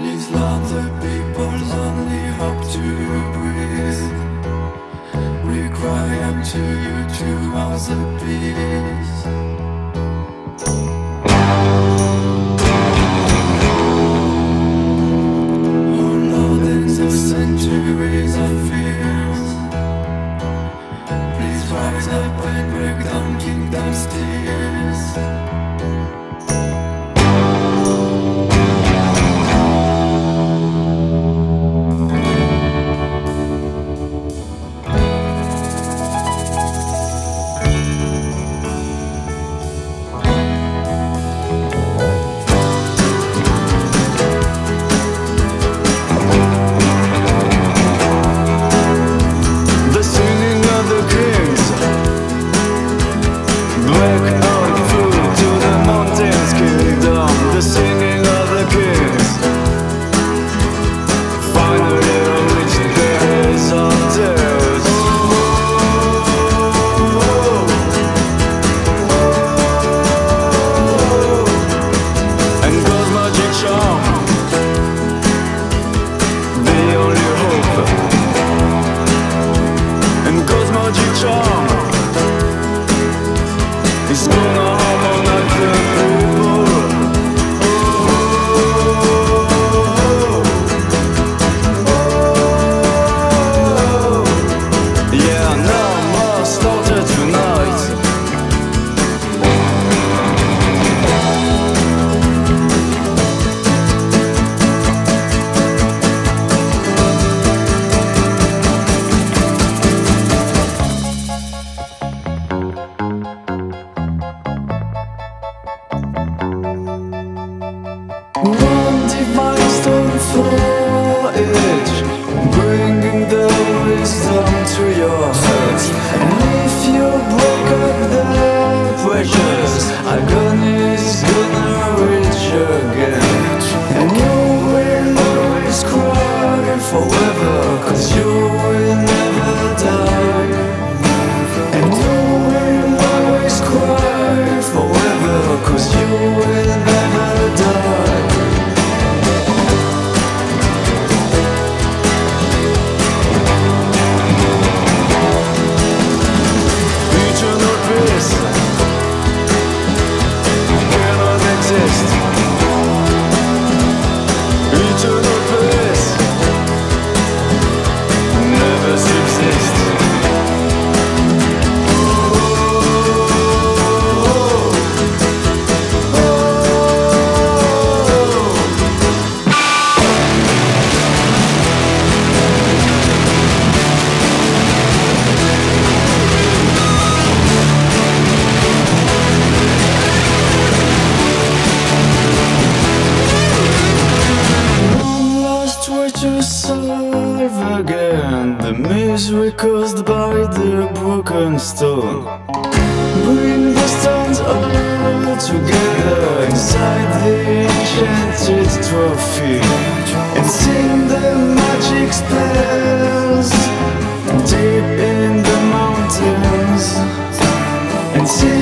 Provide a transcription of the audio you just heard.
These let people only hope to breathe. Require unto you two hours of peace Please rise up and break down It's going on. One divine. is caused by the broken stone. Bring the stones all together inside the enchanted trophy And sing the magic spells deep in the mountains And sing